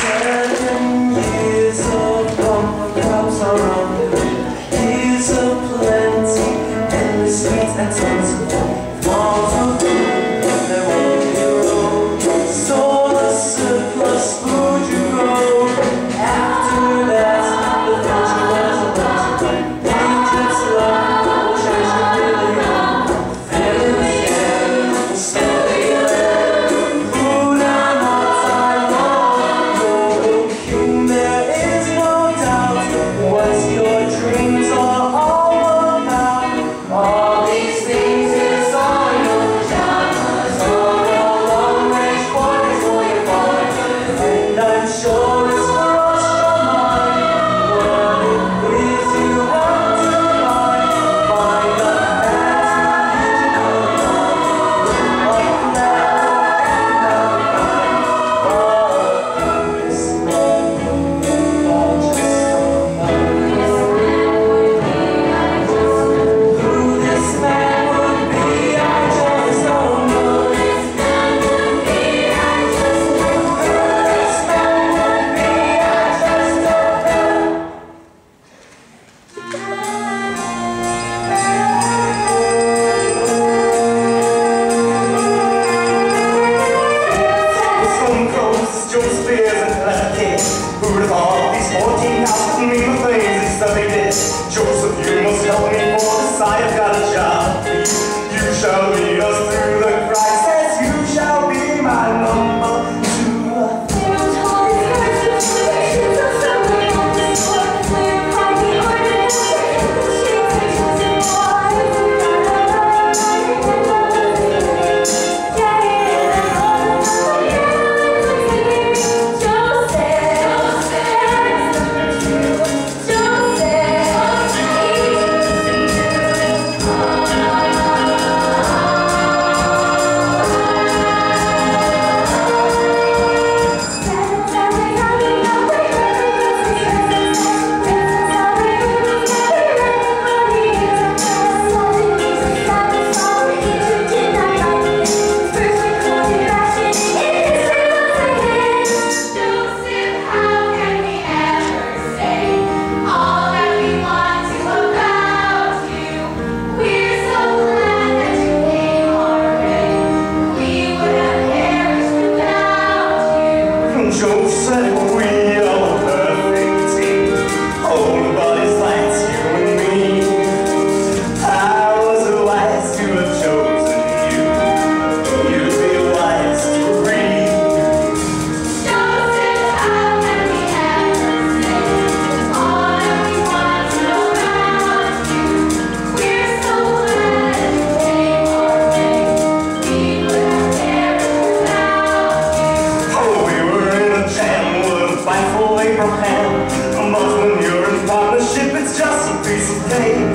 certain But when you're piece of cake.